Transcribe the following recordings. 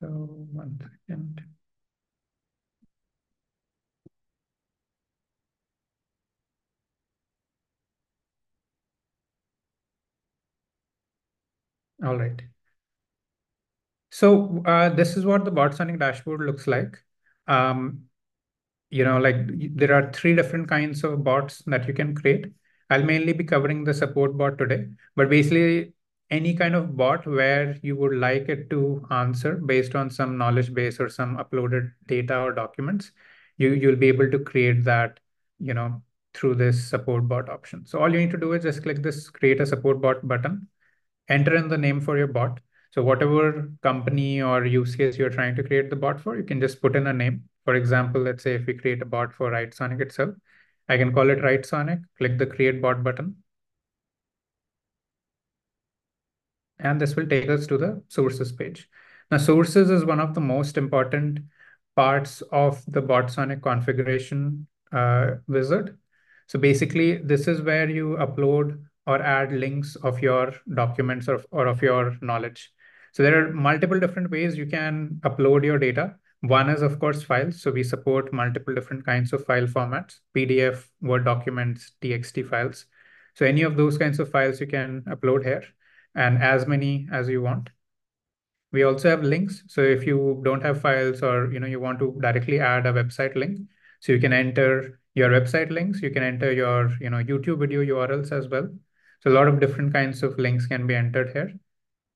So one second. All right. So uh, this is what the BotSonic dashboard looks like. Um, you know, like there are three different kinds of bots that you can create. I'll mainly be covering the support bot today, but basically any kind of bot where you would like it to answer based on some knowledge base or some uploaded data or documents, you, you'll be able to create that, you know, through this support bot option. So all you need to do is just click this create a support bot button enter in the name for your bot. So whatever company or use case you're trying to create the bot for, you can just put in a name. For example, let's say if we create a bot for Writesonic itself, I can call it Writesonic, click the create bot button. And this will take us to the sources page. Now sources is one of the most important parts of the BotSonic configuration uh, wizard. So basically this is where you upload or add links of your documents or, or of your knowledge. So there are multiple different ways you can upload your data. One is, of course, files. So we support multiple different kinds of file formats, PDF, Word documents, TXT files. So any of those kinds of files you can upload here and as many as you want. We also have links. So if you don't have files or you know you want to directly add a website link, so you can enter your website links, you can enter your you know YouTube video URLs as well. So a lot of different kinds of links can be entered here.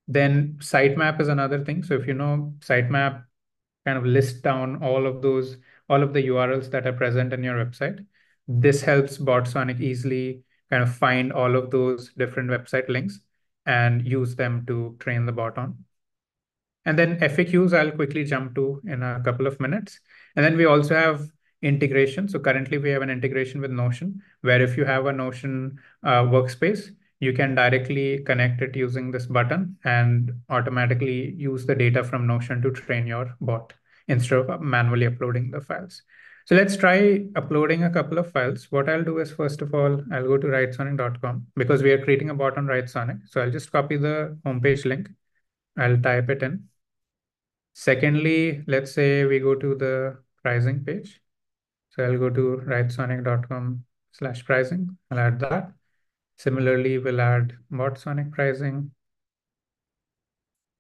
Then sitemap is another thing. So if you know sitemap kind of list down all of those, all of the URLs that are present in your website. This helps BotSonic easily kind of find all of those different website links and use them to train the bot on. And then FAQs, I'll quickly jump to in a couple of minutes. And then we also have integration. So currently we have an integration with Notion, where if you have a Notion uh, workspace, you can directly connect it using this button and automatically use the data from Notion to train your bot instead of manually uploading the files. So let's try uploading a couple of files. What I'll do is, first of all, I'll go to writesonic.com because we are creating a bot on Writesonic. So I'll just copy the homepage link. I'll type it in. Secondly, let's say we go to the pricing page. So I'll go to writesonic.com slash pricing. I'll add that. Similarly, we'll add BotSonic pricing.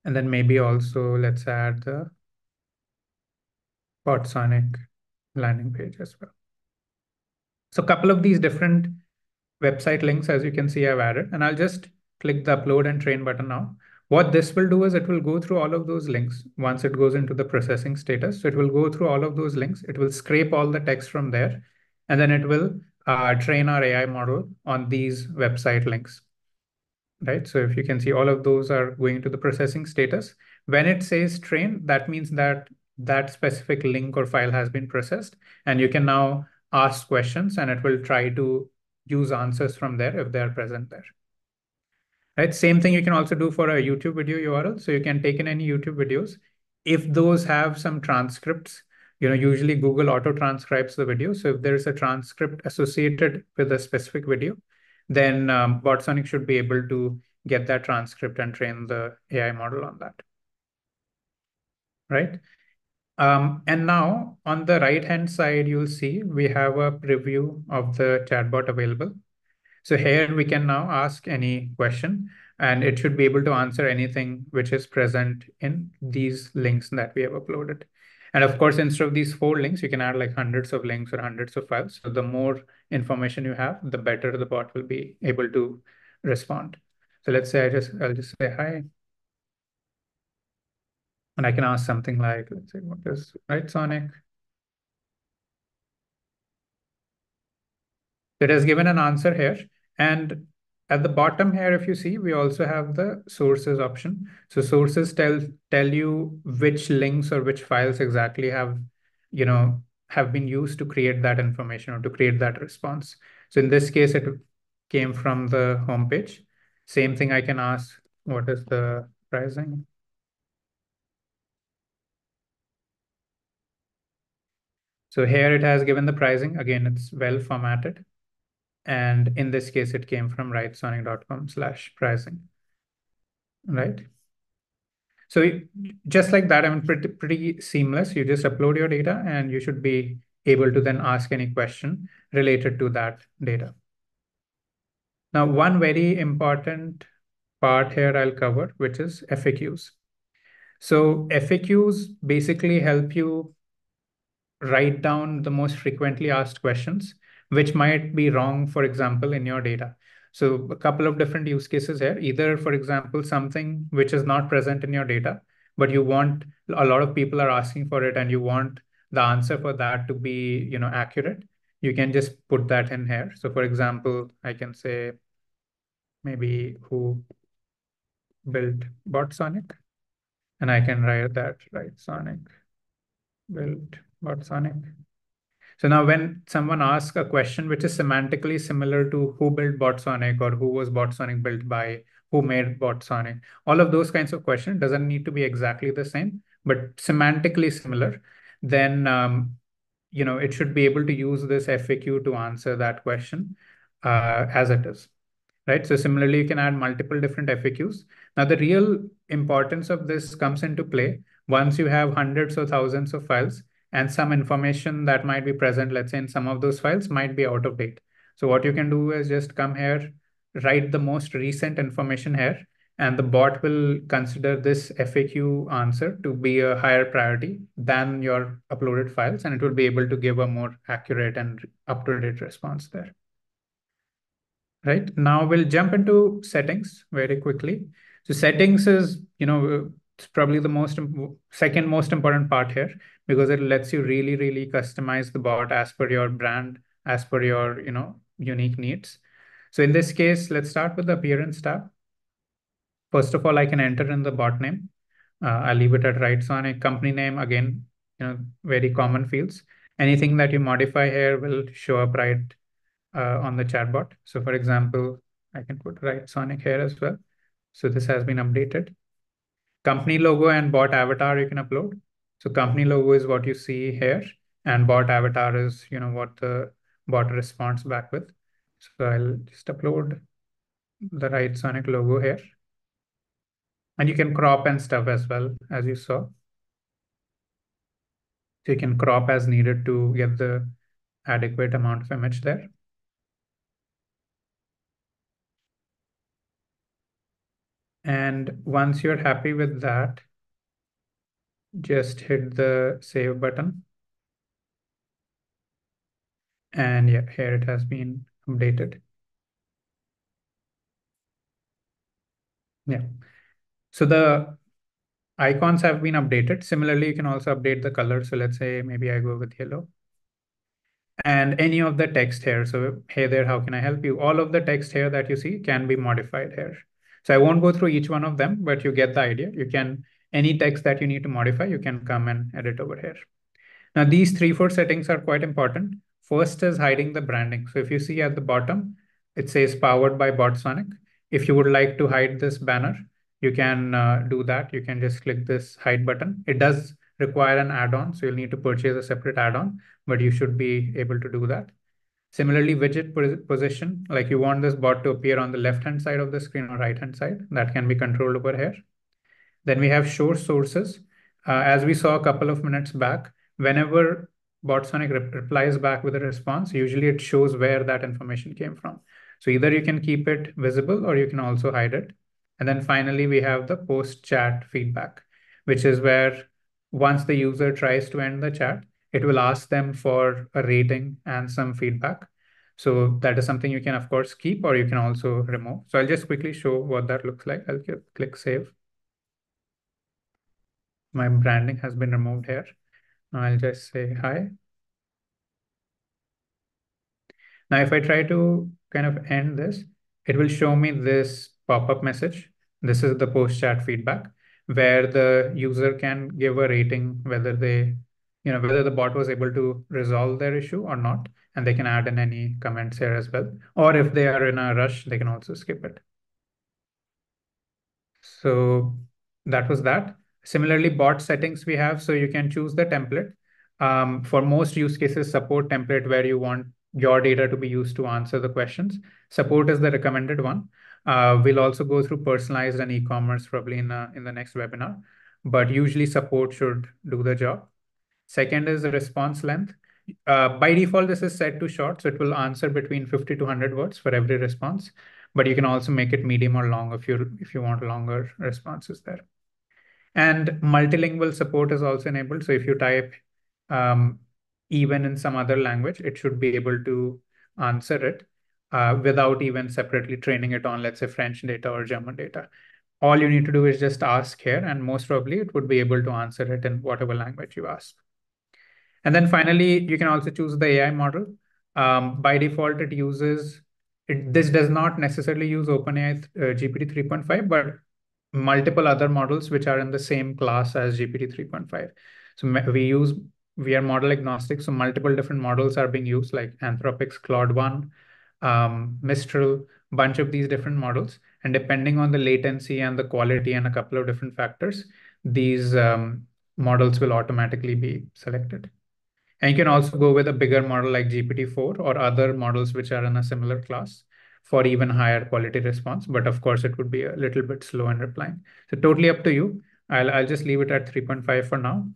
And then maybe also let's add the BotSonic landing page as well. So a couple of these different website links, as you can see, I've added, and I'll just click the upload and train button now. What this will do is it will go through all of those links once it goes into the processing status. So it will go through all of those links. It will scrape all the text from there, and then it will uh, train our AI model on these website links. Right. So if you can see all of those are going to the processing status. When it says train, that means that that specific link or file has been processed and you can now ask questions and it will try to use answers from there if they are present there. Right. Same thing you can also do for a YouTube video URL. So you can take in any YouTube videos. If those have some transcripts, you know, usually Google auto transcribes the video. So if there is a transcript associated with a specific video, then um, BotSonic should be able to get that transcript and train the AI model on that. Right. Um, and now on the right-hand side, you'll see we have a preview of the chatbot available. So here we can now ask any question and it should be able to answer anything which is present in these links that we have uploaded. And of course, instead of these four links, you can add like hundreds of links or hundreds of files. So the more information you have, the better the bot will be able to respond. So let's say I just, I'll just say hi. And I can ask something like, let's say, what is Writesonic? It has given an answer here. And at the bottom here, if you see, we also have the sources option. So sources tell tell you which links or which files exactly have, you know, have been used to create that information or to create that response. So in this case, it came from the homepage. Same thing I can ask, what is the pricing? So here it has given the pricing. Again, it's well formatted. And in this case, it came from writesonic.com slash pricing, right? So just like that, I mean, pretty, pretty seamless. You just upload your data and you should be able to then ask any question related to that data. Now, one very important part here I'll cover, which is FAQs. So FAQs basically help you write down the most frequently asked questions, which might be wrong, for example, in your data. So a couple of different use cases here, either, for example, something which is not present in your data, but you want a lot of people are asking for it and you want the answer for that to be, you know, accurate. You can just put that in here. So for example, I can say maybe who built Botsonic and I can write that, Writesonic built BotSonic. So now when someone asks a question which is semantically similar to who built BotSonic or who was BotSonic built by, who made BotSonic, all of those kinds of questions doesn't need to be exactly the same, but semantically similar, then um, you know it should be able to use this FAQ to answer that question uh, as it is right? So similarly, you can add multiple different FAQs. Now, the real importance of this comes into play once you have hundreds or thousands of files and some information that might be present, let's say in some of those files might be out of date. So what you can do is just come here, write the most recent information here, and the bot will consider this FAQ answer to be a higher priority than your uploaded files, and it will be able to give a more accurate and up-to-date response there right? Now we'll jump into settings very quickly. So settings is, you know, it's probably the most second most important part here because it lets you really, really customize the bot as per your brand, as per your, you know, unique needs. So in this case, let's start with the appearance tab. First of all, I can enter in the bot name. Uh, I'll leave it at Writesonic company name. Again, you know, very common fields. Anything that you modify here will show up right uh, on the chatbot. So for example, I can put Writesonic here as well. So this has been updated. Company logo and bot avatar you can upload. So company logo is what you see here and bot avatar is, you know, what the bot responds back with. So I'll just upload the Writesonic logo here. And you can crop and stuff as well, as you saw. So you can crop as needed to get the adequate amount of image there. And once you're happy with that, just hit the save button. And yeah, here it has been updated. Yeah. So the icons have been updated. Similarly, you can also update the color. So let's say maybe I go with yellow and any of the text here. So hey there, how can I help you? All of the text here that you see can be modified here. So I won't go through each one of them, but you get the idea. You can, any text that you need to modify, you can come and edit over here. Now these three, four settings are quite important. First is hiding the branding. So if you see at the bottom, it says powered by BotSonic. If you would like to hide this banner, you can uh, do that. You can just click this hide button. It does require an add-on, so you'll need to purchase a separate add-on, but you should be able to do that. Similarly, widget position, like you want this bot to appear on the left-hand side of the screen or right-hand side, that can be controlled over here. Then we have show sources. Uh, as we saw a couple of minutes back, whenever BotSonic re replies back with a response, usually it shows where that information came from. So either you can keep it visible or you can also hide it. And then finally, we have the post-chat feedback, which is where once the user tries to end the chat, it will ask them for a rating and some feedback. So that is something you can, of course, keep or you can also remove. So I'll just quickly show what that looks like. I'll click save. My branding has been removed here. I'll just say hi. Now, if I try to kind of end this, it will show me this pop-up message. This is the post chat feedback where the user can give a rating whether they you know, whether the bot was able to resolve their issue or not. And they can add in any comments here as well. Or if they are in a rush, they can also skip it. So that was that. Similarly, bot settings we have, so you can choose the template. Um, for most use cases, support template where you want your data to be used to answer the questions. Support is the recommended one. Uh, we'll also go through personalized and e-commerce probably in, uh, in the next webinar. but usually support should do the job. Second is the response length. Uh, by default, this is set to short, so it will answer between 50 to 100 words for every response. But you can also make it medium or long if you if you want longer responses there. And multilingual support is also enabled. So if you type um, even in some other language, it should be able to answer it uh, without even separately training it on, let's say, French data or German data. All you need to do is just ask here, and most probably it would be able to answer it in whatever language you ask. And then finally, you can also choose the AI model. Um, by default, it uses, it, this does not necessarily use OpenAI uh, GPT 3.5, but multiple other models which are in the same class as GPT 3.5. So we use, we are model agnostic. So multiple different models are being used like Anthropic's Claude 1, um, Mistral, bunch of these different models. And depending on the latency and the quality and a couple of different factors, these um, models will automatically be selected. And you can also go with a bigger model like GPT-4 or other models which are in a similar class for even higher quality response. But of course, it would be a little bit slow in replying. So totally up to you. I'll, I'll just leave it at 3.5 for now.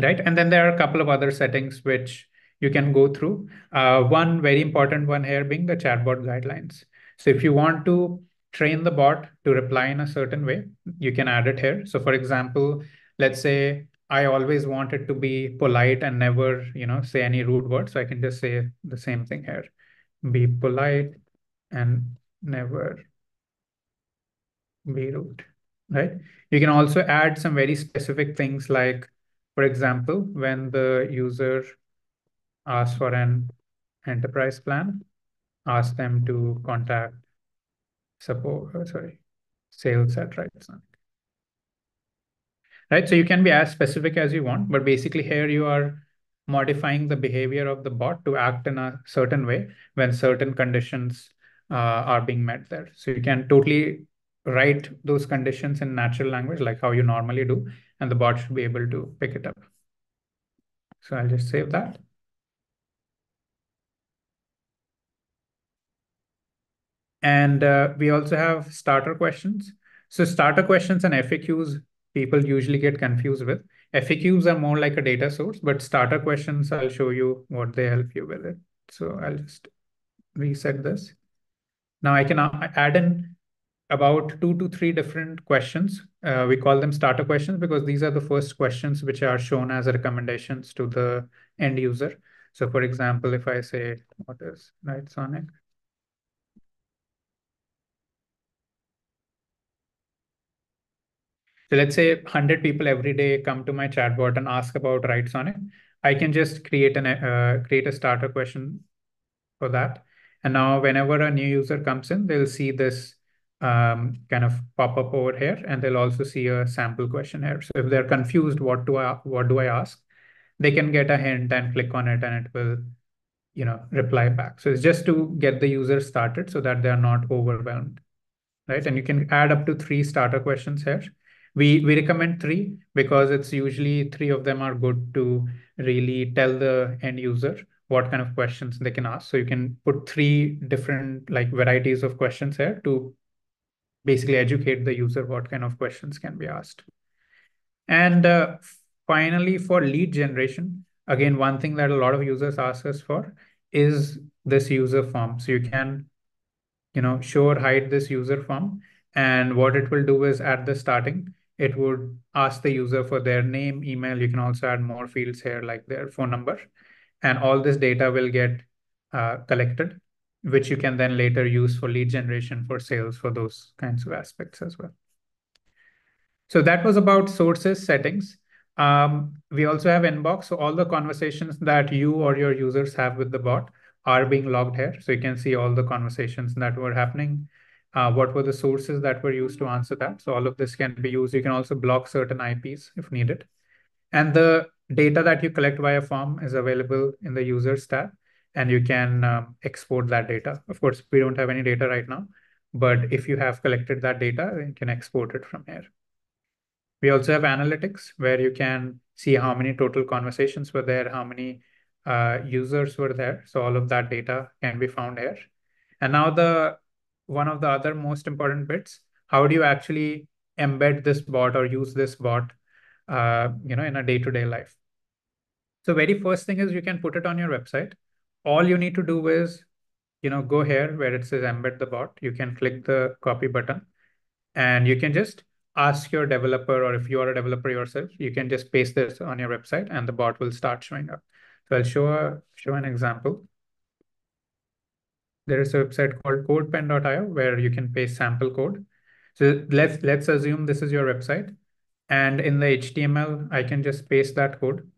Right. And then there are a couple of other settings which you can go through. Uh, one very important one here being the chatbot guidelines. So if you want to train the bot to reply in a certain way, you can add it here. So for example, let's say I always wanted to be polite and never, you know, say any rude words. So I can just say the same thing here. Be polite and never be rude, right? You can also add some very specific things like, for example, when the user asks for an enterprise plan, ask them to contact support, oh, sorry, sales at Writesonic right? So you can be as specific as you want, but basically here you are modifying the behavior of the bot to act in a certain way when certain conditions uh, are being met there. So you can totally write those conditions in natural language like how you normally do, and the bot should be able to pick it up. So I'll just save that. And uh, we also have starter questions. So starter questions and FAQs people usually get confused with. FAQs are more like a data source, but starter questions, I'll show you what they help you with it. So I'll just reset this. Now I can add in about two to three different questions. Uh, we call them starter questions because these are the first questions which are shown as recommendations to the end user. So for example, if I say, what is Writesonic? So let's say 100 people every day come to my chatbot and ask about Writesonic. I can just create an uh, create a starter question for that. And now whenever a new user comes in, they'll see this um, kind of pop up over here, and they'll also see a sample question here. So if they're confused, what do I what do I ask? They can get a hint and click on it, and it will, you know, reply back. So it's just to get the user started so that they're not overwhelmed, right? And you can add up to three starter questions here. We, we recommend three because it's usually three of them are good to really tell the end user what kind of questions they can ask. So you can put three different like varieties of questions here to basically educate the user what kind of questions can be asked. And uh, finally, for lead generation, again, one thing that a lot of users ask us for is this user form. So you can, you know, show or hide this user form. And what it will do is at the starting, it would ask the user for their name, email. You can also add more fields here like their phone number. And all this data will get uh, collected, which you can then later use for lead generation for sales for those kinds of aspects as well. So that was about sources settings. Um, we also have inbox. So all the conversations that you or your users have with the bot are being logged here. So you can see all the conversations that were happening uh, what were the sources that were used to answer that. So all of this can be used. You can also block certain IPs if needed. And the data that you collect via form is available in the users tab, and you can um, export that data. Of course, we don't have any data right now, but if you have collected that data, you can export it from here. We also have analytics where you can see how many total conversations were there, how many uh, users were there. So all of that data can be found here. And now the one of the other most important bits. How do you actually embed this bot or use this bot, uh, you know, in a day-to-day life. So very first thing is you can put it on your website. All you need to do is, you know, go here where it says embed the bot. You can click the copy button and you can just ask your developer, or if you are a developer yourself, you can just paste this on your website and the bot will start showing up. So I'll show, a, show an example. There is a website called codepen.io where you can paste sample code. So let's, let's assume this is your website. And in the HTML, I can just paste that code.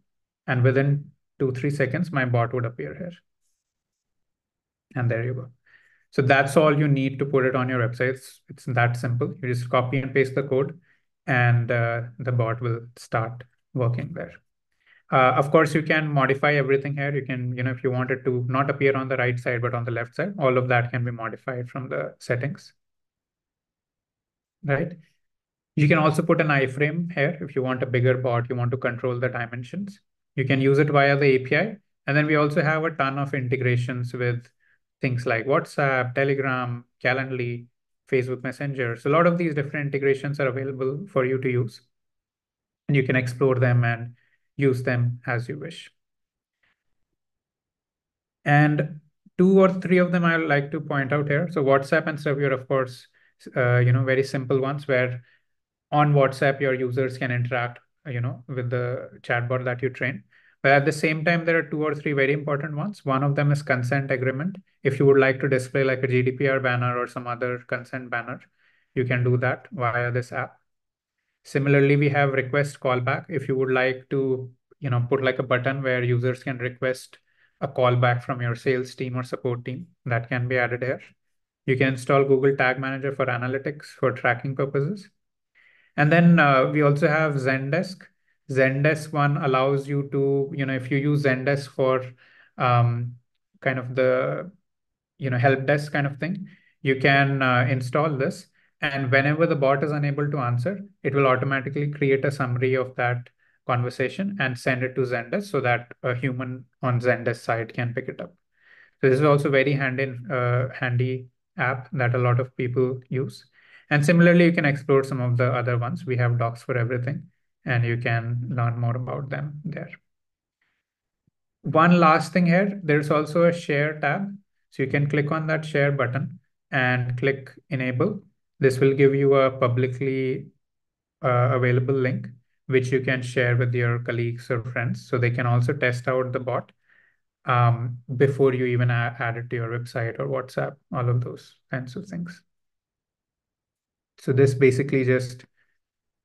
And within two, three seconds, my bot would appear here. And there you go. So that's all you need to put it on your website. It's, it's that simple. You just copy and paste the code and uh, the bot will start working there. Uh, of course, you can modify everything here. You can, you know, if you want it to not appear on the right side, but on the left side, all of that can be modified from the settings. Right. You can also put an iframe here. If you want a bigger bot, you want to control the dimensions. You can use it via the API. And then we also have a ton of integrations with things like WhatsApp, Telegram, Calendly, Facebook Messenger. So a lot of these different integrations are available for you to use. And you can explore them and use them as you wish. And two or three of them I like to point out here. So WhatsApp and Severe, of course, uh, you know, very simple ones where on WhatsApp, your users can interact, you know, with the chatbot that you train. But at the same time, there are two or three very important ones. One of them is consent agreement. If you would like to display like a GDPR banner or some other consent banner, you can do that via this app. Similarly, we have request callback. If you would like to, you know, put like a button where users can request a callback from your sales team or support team, that can be added here. You can install Google Tag Manager for analytics for tracking purposes. And then uh, we also have Zendesk. Zendesk one allows you to, you know, if you use Zendesk for um, kind of the, you know, help desk kind of thing, you can uh, install this and whenever the bot is unable to answer, it will automatically create a summary of that conversation and send it to Zendesk so that a human on Zendesk side can pick it up. So this is also very handy, uh, handy app that a lot of people use. And similarly, you can explore some of the other ones. We have docs for everything, and you can learn more about them there. One last thing here, there's also a share tab. So you can click on that share button and click enable this will give you a publicly uh, available link, which you can share with your colleagues or friends. So they can also test out the bot um, before you even add, it to your website or WhatsApp, all of those kinds of things. So this basically just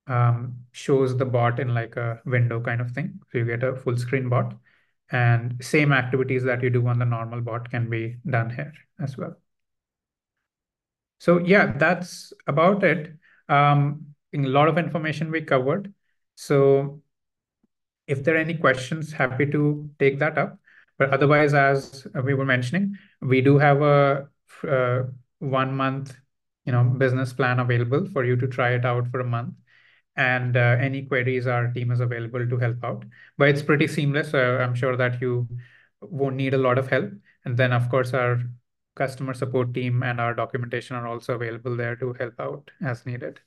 um, shows the bot in like a window kind of thing. So you get a full screen bot and same activities that you do on the normal bot can be done here as well. So yeah, that's about it. Um, a lot of information we covered. So if there are any questions, happy to take that up. But otherwise, as we were mentioning, we do have a uh, one month, you know, business plan available for you to try it out for a month. And uh, any queries, our team is available to help out. But it's pretty seamless. So I'm sure that you won't need a lot of help. And then, of course, our customer support team and our documentation are also available there to help out as needed.